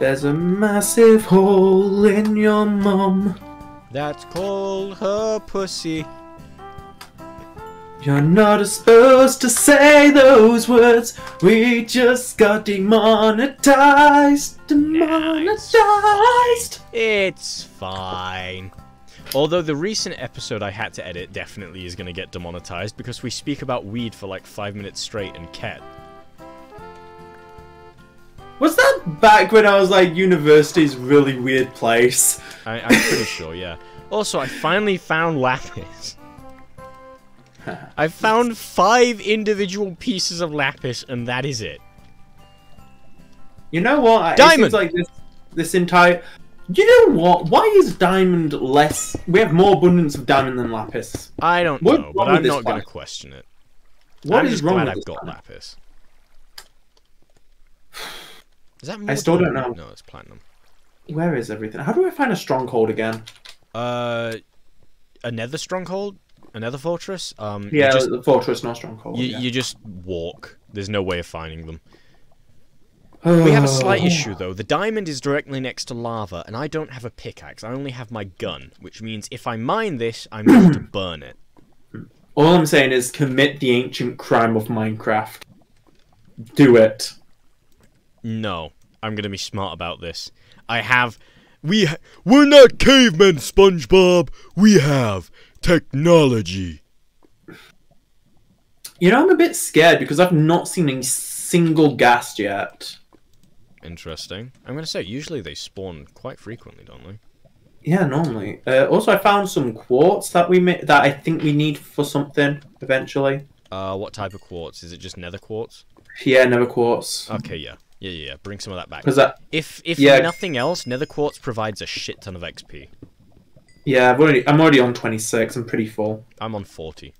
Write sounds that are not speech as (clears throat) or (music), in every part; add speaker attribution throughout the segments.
Speaker 1: There's a massive hole in your mum.
Speaker 2: That's called her pussy.
Speaker 1: You're not supposed to say those words. We just got demonetized. Demonetized.
Speaker 2: It's fine. Although the recent episode I had to edit definitely is going to get demonetized because we speak about weed for like five minutes straight and cat.
Speaker 1: Was that back when I was like, university's really weird place?
Speaker 2: I, I'm pretty sure, yeah. Also, I finally found lapis. I found five individual pieces of lapis, and that is it.
Speaker 1: You know what? It
Speaker 2: Diamond!
Speaker 1: seems like this, this entire. You know what? Why is diamond less? We have more abundance of diamond than lapis.
Speaker 2: I don't
Speaker 1: What's
Speaker 2: know, but I'm not going to question it.
Speaker 1: What
Speaker 2: I'm
Speaker 1: is wrong
Speaker 2: glad
Speaker 1: with
Speaker 2: I've got
Speaker 1: planet?
Speaker 2: lapis. Is that more
Speaker 1: still don't know.
Speaker 2: No, it's platinum.
Speaker 1: Where is everything? How do I find a stronghold again?
Speaker 2: Uh, a nether stronghold, a nether fortress. Um,
Speaker 1: Yeah,
Speaker 2: just,
Speaker 1: the fortress, not stronghold.
Speaker 2: you,
Speaker 1: yeah.
Speaker 2: you just walk. There's no way of finding them. (sighs) We have a slight issue though. The diamond is directly next to lava, and I don't have a pickaxe. I only have my gun, which means if I mine this, I'm going to (clears throat) burn it.
Speaker 1: All I'm saying is commit the ancient crime of Minecraft. Do it.
Speaker 2: No, I'm gonna be smart about this. I have. We ha- we're not cavemen, SpongeBob. We have technology.
Speaker 1: You know, I'm a bit scared because I've not seen a single ghast yet.
Speaker 2: Interesting. I'm gonna say usually they spawn quite frequently, don't they?
Speaker 1: Yeah, normally. Uh, also, I found some quartz that we ma- that I think we need for something eventually.
Speaker 2: Uh, what type of quartz? Is it just nether quartz?
Speaker 1: Yeah, nether quartz.
Speaker 2: Okay, yeah, yeah, yeah. yeah. Bring some of that back.
Speaker 1: Because that,
Speaker 2: If if
Speaker 1: Yeah.
Speaker 2: nothing else, nether quartz provides a shit ton of XP.
Speaker 1: yeah, I've already, I'm already on 26. I'm pretty full.
Speaker 2: I'm on 40.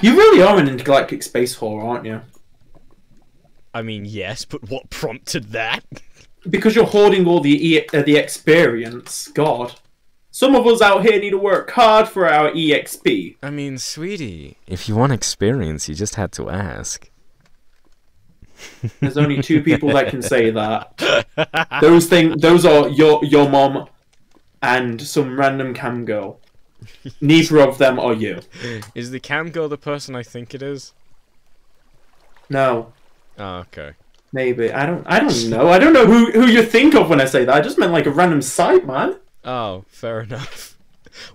Speaker 1: You really are an intergalactic space whore, aren't you?
Speaker 2: I mean, yes, but what prompted that?
Speaker 1: Because you're hoarding all the e- uh, the experience. God, some of us out here need to work hard for our exp.
Speaker 2: I mean, sweetie, if you want experience, you just had to ask.
Speaker 1: There's only two people that can say that. (laughs) Those thing, those are your your mom and some random cam girl. Neither of them are you.
Speaker 2: Is the cam girl the person I think it is?
Speaker 1: No,
Speaker 2: Oh, okay.
Speaker 1: maybe I don't. I don't know. I don't know who who you think of when I say that. I just meant like a random site, man.
Speaker 2: Oh, fair enough.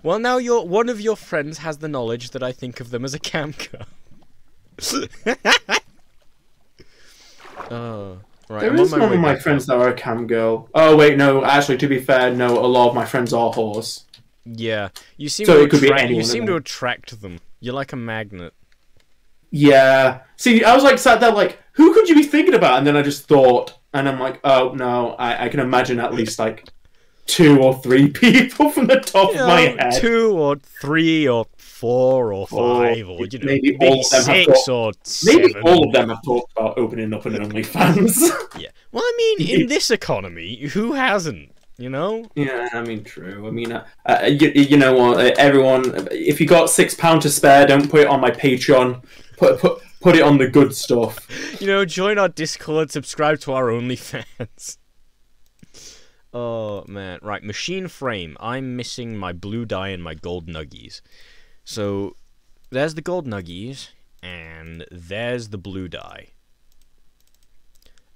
Speaker 2: Well, now your one of your friends has the knowledge that I think of them as a cam girl. (laughs) oh, right.
Speaker 1: There
Speaker 2: I'm
Speaker 1: is
Speaker 2: on
Speaker 1: one of my friends that are a cam girl. Oh wait, no. Actually, to be fair, no. A lot of my friends are whores.
Speaker 2: Yeah, you seem
Speaker 1: So
Speaker 2: to
Speaker 1: it could be
Speaker 2: attract.
Speaker 1: any
Speaker 2: You seem to
Speaker 1: them.
Speaker 2: attract them. You're like a magnet.
Speaker 1: Yeah. See, I was like sat there like, who could you be thinking about? And then I just thought, and I'm like, oh no, I, I can imagine at least like two or three people from the top
Speaker 2: You
Speaker 1: of my
Speaker 2: know,
Speaker 1: head.
Speaker 2: two or three or four or
Speaker 1: Or
Speaker 2: five or you know
Speaker 1: maybe all of them have
Speaker 2: six
Speaker 1: or
Speaker 2: or
Speaker 1: Maybe all of them have talked about opening up an OnlyFans. (laughs)
Speaker 2: Yeah. Well, I mean, in this economy, who hasn't? You know.
Speaker 1: yeah, I mean, true. I mean, uh, uh, you, you know what? Uh, everyone, if you got six pound to spare, don't put it on my Patreon. Put put put it on the good stuff. (laughs)
Speaker 2: You know, join our Discord, subscribe to our OnlyFans. Oh man, right, machine frame. I'm missing my blue dye and my gold nuggies. So there's the gold nuggies, and there's the blue dye.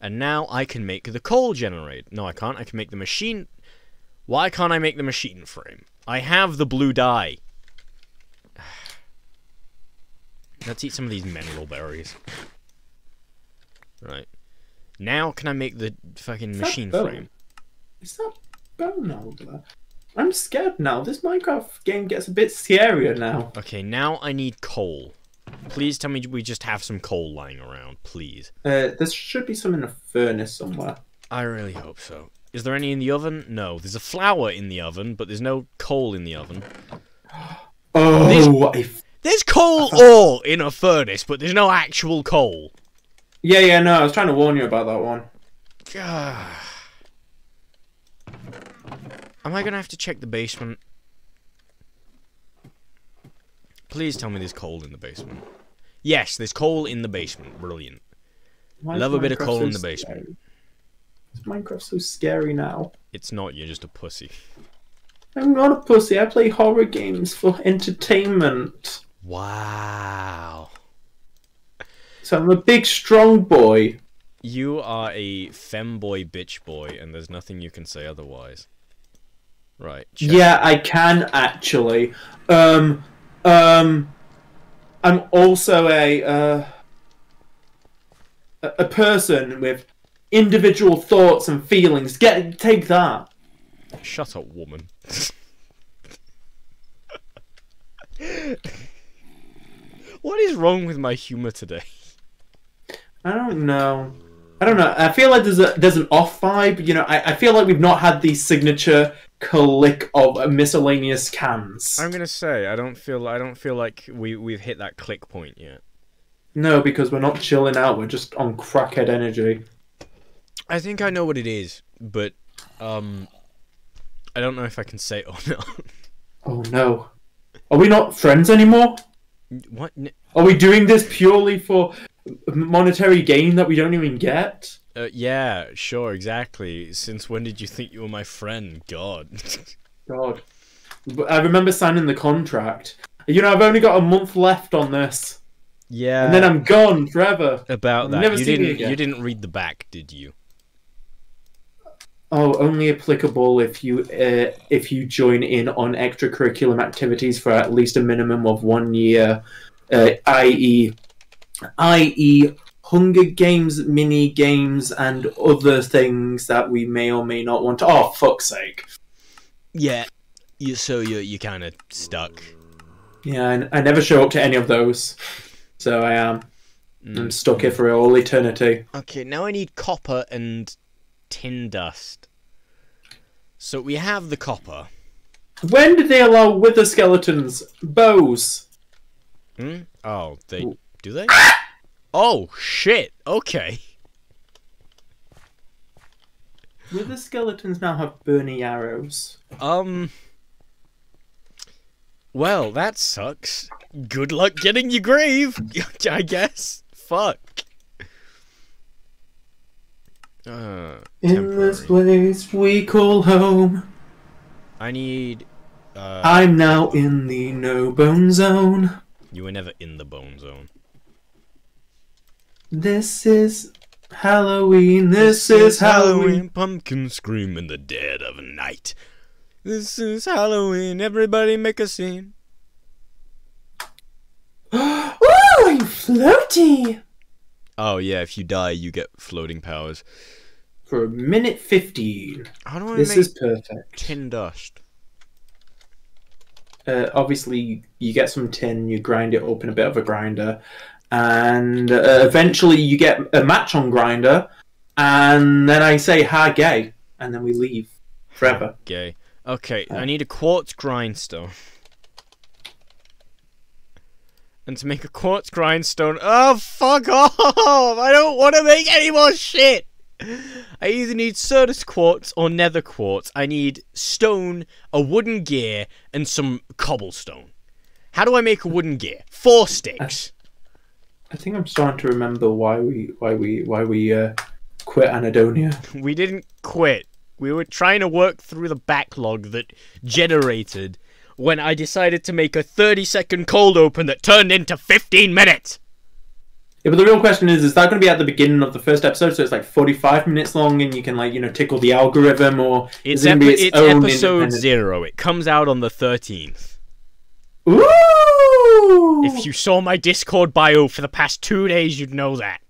Speaker 2: And now I can make the coal generate. No, I can't. I can make the machine. Why can't I make the machine frame? I have the blue dye. (sighs) Let's eat some of these mineral berries. Right. Now can I make the fucking machine frame?
Speaker 1: Is that bone? I'm scared now. This Minecraft game gets a bit scarier now.
Speaker 2: Okay, now I need coal. Please tell me we just have some coal lying around, please.
Speaker 1: Uh, there should be some in a furnace somewhere.
Speaker 2: I really hope so. Is there any in the oven? No. There's a flour in the oven, but there's no coal in the oven. (gasps)
Speaker 1: Oh, f-
Speaker 2: There's coal ore in a furnace, but there's no actual coal.
Speaker 1: yeah, yeah, no, I was trying to warn you about that one.
Speaker 2: Gah. Am I gonna have to check the basement? Please tell me there's coal in the basement. Yes, there's coal in the basement. Brilliant.
Speaker 1: Why
Speaker 2: Love a bit of coal
Speaker 1: so
Speaker 2: in the basement.
Speaker 1: scary? Is Minecraft so scary now?
Speaker 2: It's not, you're just a pussy.
Speaker 1: I'm not a pussy. I play horror games for entertainment.
Speaker 2: Wow.
Speaker 1: So I'm a big, strong boy.
Speaker 2: You are a femboy bitch boy, and there's nothing you can say otherwise. Right. check.
Speaker 1: Yeah, I can actually. Um, um, I'm also a uh, a a person with individual thoughts and feelings. Get take that.
Speaker 2: Shut up, woman. what is wrong with my humor today?
Speaker 1: I don't know. I don't know. I feel like there's a there's an off vibe. You know, I, I feel like we've not had the signature click of miscellaneous cans.
Speaker 2: I'm gonna say I don't feel I don't feel like we we've hit that click point yet.
Speaker 1: No, because we're not chilling out. We're just on crackhead energy.
Speaker 2: I think I know what it is, but um, I don't know if I can say it or (laughs) not.
Speaker 1: Oh no. Are we not friends anymore?
Speaker 2: what?
Speaker 1: Are we doing this purely for monetary gain that we don't even get?
Speaker 2: Uh, yeah, sure, exactly. Since when did you think you were my friend? God. (laughs)
Speaker 1: God. But I remember signing the contract. You know, I've only got a month left on this,
Speaker 2: yeah.
Speaker 1: and then I'm gone forever.
Speaker 2: about that.
Speaker 1: never
Speaker 2: you
Speaker 1: see me
Speaker 2: didn't.
Speaker 1: again.
Speaker 2: You didn't read the back, did you?
Speaker 1: Oh, only applicable if you uh, if you join in on extracurricular activities for at least a minimum of one year, uh, i.e., i.e., Hunger Games, mini games, and other things that we may or may not want. to... Oh, fuck's sake!
Speaker 2: Yeah. You so you you kind of stuck.
Speaker 1: Yeah, I, I never show up to any of those, so I am. I'm stuck here for all eternity.
Speaker 2: Okay, now I need copper and tin dust. So we have the copper.
Speaker 1: When did they allow wither skeletons bows?
Speaker 2: Hmm? Oh, they do they? Oh shit. Okay.
Speaker 1: Will the skeletons now have burning arrows.
Speaker 2: Um. Well, that sucks. Good luck getting your grave, (laughs) I guess. Fuck. Uh,
Speaker 1: In this place we call home.
Speaker 2: I need. Uh,
Speaker 1: I'm now in the no bone zone.
Speaker 2: you were never in the bone zone.
Speaker 1: This is Halloween. This, is Halloween.
Speaker 2: Pumpkin scream in the dead of night. This is Halloween. Everybody make a scene. (gasps)
Speaker 1: Ooh, I'm floaty.
Speaker 2: Oh yeah, if you die, you get floating powers.
Speaker 1: For a minute fifteen.
Speaker 2: How do I
Speaker 1: This
Speaker 2: make
Speaker 1: is perfect.
Speaker 2: tin dust?
Speaker 1: Uh, obviously, you get some tin, you grind it up in a bit of a grinder, and uh, eventually you get a match on grinder, and then I say "ha gay," and then we leave forever.
Speaker 2: Gay. Okay. I need a quartz grindstone. And to make a quartz grindstone, oh fuck off! I don't want to make any more shit. I either need Certus quartz or nether quartz. I need stone, a wooden gear, and some cobblestone. How do I make a wooden gear? Four sticks.
Speaker 1: I think I'm starting to remember why we why we why we uh, quit Anhedonia. (laughs)
Speaker 2: We didn't quit. We were trying to work through the backlog that generated when I decided to make a 30 second cold open that turned into 15 minutes.
Speaker 1: Yeah, but the real question is: Is that going to be at the beginning of the first episode? So it's like 45 minutes long, and you can like you know tickle the algorithm, or
Speaker 2: It's,
Speaker 1: is it gonna
Speaker 2: epi-
Speaker 1: be its,
Speaker 2: it's
Speaker 1: own
Speaker 2: episode zero. It comes out on the 13th.
Speaker 1: Ooh!
Speaker 2: If you saw my Discord bio for the past two days, you'd know that.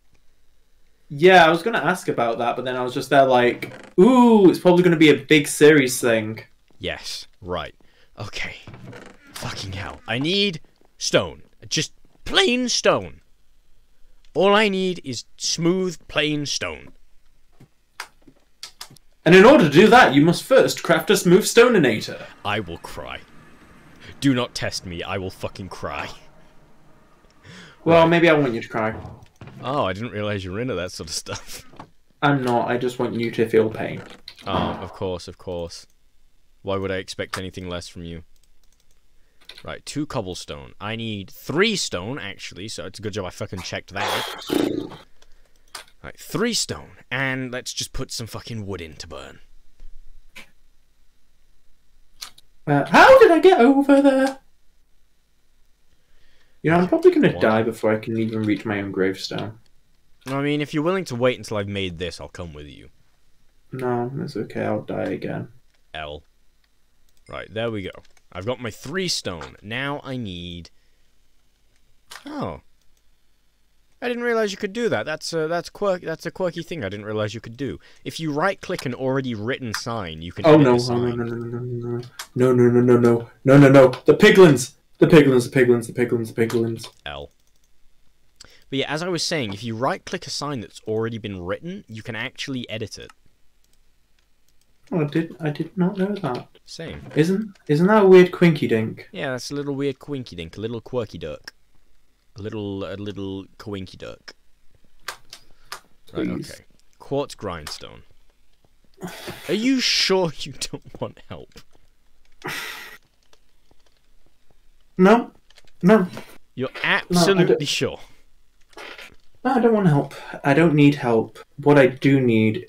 Speaker 1: Yeah, I was going to ask about that, but then I was just there like, ooh, it's probably going to be a big series thing.
Speaker 2: Yes, right. Okay. Fucking hell. I need stone. Just plain stone. All I need is smooth, plain stone.
Speaker 1: And in order to do that, you must first craft a smooth stoninator.
Speaker 2: I will cry. Do not test me. I will fucking cry.
Speaker 1: Well,
Speaker 2: Right.
Speaker 1: maybe I want you to cry.
Speaker 2: Oh, I didn't realize you were into that sort of stuff. (laughs)
Speaker 1: I'm not. I just want you to feel pain.
Speaker 2: Oh, of course, of course. Why would I expect anything less from you? Right, two cobblestone. I need three stone, actually, so it's a good job I fucking checked that. Right, three stone, and let's just put some fucking wood in to burn.
Speaker 1: Uh, how did I get over there? You know, I'm probably gonna
Speaker 2: What?
Speaker 1: die before I can even reach my own gravestone.
Speaker 2: I mean, if you're willing to wait until I've made this, I'll come with you.
Speaker 1: No, it's okay. I'll die again.
Speaker 2: L. Right, there we go. I've got my three stone. Now I need. Oh. I didn't realize you could do that. That's a, that's quirk. That's a quirky thing I didn't realize you could do. If you right click an already written sign, you can
Speaker 1: Oh no!
Speaker 2: sign.
Speaker 1: No! No! No! No! No! No! No! No! No! No! No! No! The piglins! The piglins! The piglins! The piglins! The piglins!
Speaker 2: L. But yeah, as I was saying, if you right click a sign that's already been written, you can actually edit it.
Speaker 1: Oh, I did. I did not know that.
Speaker 2: Same.
Speaker 1: Isn't isn't that a weird quinky dink?
Speaker 2: Yeah, that's a little weird quinky dink, a little quirky duck. A little a little quinky duck. Right, okay. Quartz grindstone. Are you sure you don't want help? (laughs)
Speaker 1: No, no,
Speaker 2: You're absolutely
Speaker 1: don't.
Speaker 2: sure.
Speaker 1: no. I don't want help. I don't need help. What I do need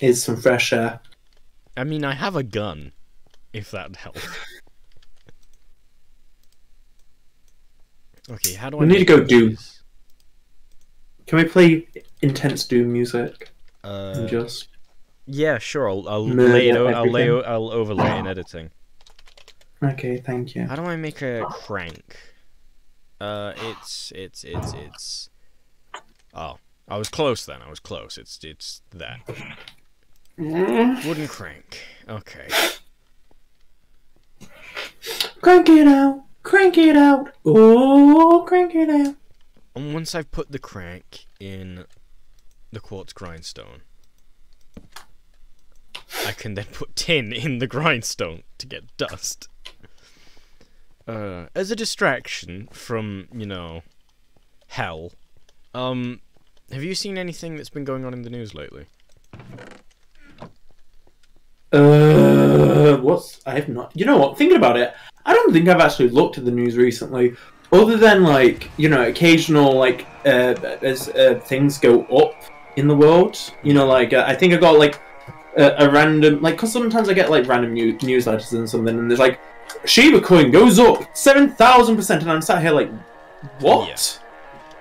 Speaker 1: is some fresh air.
Speaker 2: I mean, I have a gun, if that helps. Okay, how do I
Speaker 1: We need to go Doom. Can we play intense doom music?
Speaker 2: Uh,
Speaker 1: and just
Speaker 2: yeah, sure. I'll, I'll lay it. I'll lay. I'll overlay in editing.
Speaker 1: Okay. Thank you.
Speaker 2: How do I make a crank? Uh, it's it's it's it's. Oh, I was close then. I was close. It's it's that wooden crank. Okay.
Speaker 1: Crank it out. Crank it out. Oh, crank it out.
Speaker 2: And once I've put the crank in the quartz grindstone, I can then put tin in the grindstone to get dust. Uh, as a distraction from, you know, hell. Um, have you seen anything that's been going on in the news lately?
Speaker 1: Uh, what's I have not. You know what? Thinking about it, I don't think I've actually looked at the news recently, other than like you know occasional like uh, as uh, things go up in the world. You know, like uh, I think I got like a, a random like because sometimes I get like random new, newsletters and something, and there's like Shiba coin goes up seven thousand percent, and I'm sat here like, what?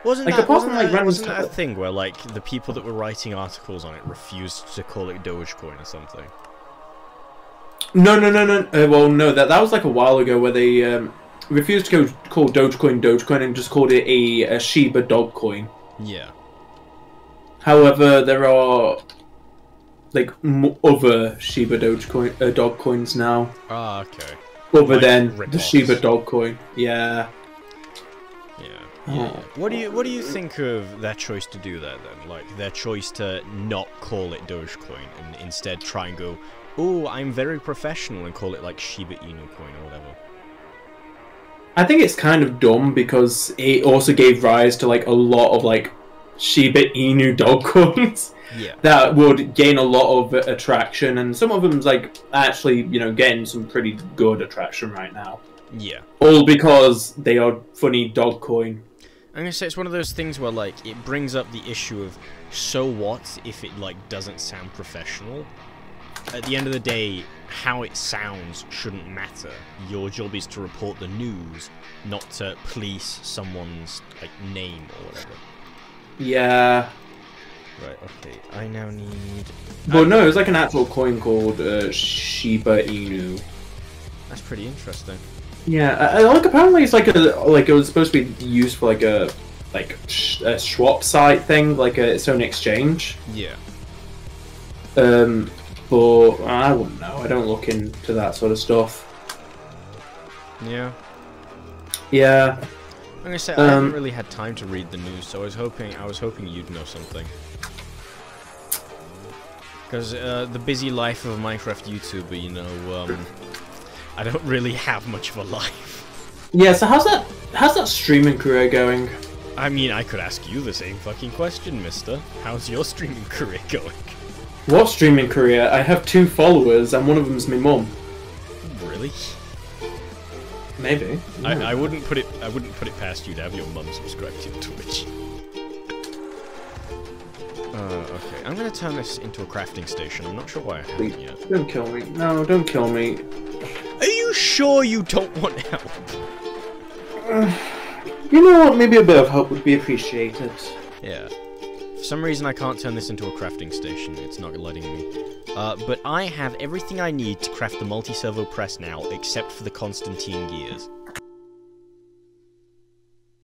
Speaker 2: Wasn't
Speaker 1: Like,
Speaker 2: that,
Speaker 1: apart
Speaker 2: wasn't
Speaker 1: from, like,
Speaker 2: that, wasn't that a thing where like the people that were writing articles on it refused to call it Dogecoin or something?
Speaker 1: No, no, no, no. Uh, well, no, that that was like a while ago where they um, refused to go call Dogecoin Dogecoin and just called it a, a Shiba dog coin.
Speaker 2: Yeah.
Speaker 1: However, there are like m- other Shiba Dogecoin uh, dog coins now,
Speaker 2: Ah, okay.
Speaker 1: other
Speaker 2: Like
Speaker 1: than the
Speaker 2: rip-offs.
Speaker 1: Shiba dog coin. Yeah.
Speaker 2: Yeah.
Speaker 1: Oh.
Speaker 2: yeah. What do you What do you think of their choice to do that then? Like their choice to not call it Dogecoin and instead try and go, "Oh, I'm very professional," and call it like Shiba Inu coin or whatever.
Speaker 1: I think it's kind of dumb because it also gave rise to like a lot of like Shiba Inu dog coins. (laughs)
Speaker 2: Yeah.
Speaker 1: that would gain a lot of attraction, and some of them's like actually, you know, getting some pretty good attraction right now.
Speaker 2: Yeah.
Speaker 1: All because they are funny dog coin.
Speaker 2: I'm gonna say it's one of those things where like it brings up the issue of so what if it like doesn't sound professional. At the end of the day, how it sounds shouldn't matter. Your job is to report the news, not to police someone's like name or whatever.
Speaker 1: Yeah,
Speaker 2: Right. Okay. I now need.
Speaker 1: Well, no, it was like an actual coin called uh, Shiba Inu.
Speaker 2: That's pretty interesting.
Speaker 1: Yeah, I, I- like apparently it's like a like it was supposed to be used for like a like sh- a swap site thing, like a, its own exchange.
Speaker 2: Yeah.
Speaker 1: Um, but I wouldn't know. I don't look into that sort of stuff.
Speaker 2: Yeah.
Speaker 1: Yeah.
Speaker 2: I'm gonna say I haven't
Speaker 1: Um,
Speaker 2: really had time to read the news, so I was hoping I was hoping you'd know something. Because uh, the busy life of a Minecraft YouTuber, you know, um, I don't really have much of a life.
Speaker 1: Yeah, so how's that how's that streaming career going?
Speaker 2: I mean, I could ask you the same fucking question, mister. How's your streaming career (laughs) going?
Speaker 1: What streaming career? I have two followers and one of them's my mum.
Speaker 2: Really?
Speaker 1: Maybe.
Speaker 2: I, I wouldn't put it I wouldn't put it past you to have your mum subscribe to your Twitch. Uh, okay. I'm gonna turn this into a crafting station. I'm not sure why I haven't yet.
Speaker 1: Don't kill me. No, don't kill me.
Speaker 2: Are you sure you don't want help? (sighs)
Speaker 1: You know what? Maybe a bit of help would be appreciated.
Speaker 2: Yeah. Some reason, I can't turn this into a crafting station. It's not letting me. Uh, but I have everything I need to craft the multi-servo press now, except for the constantan gears.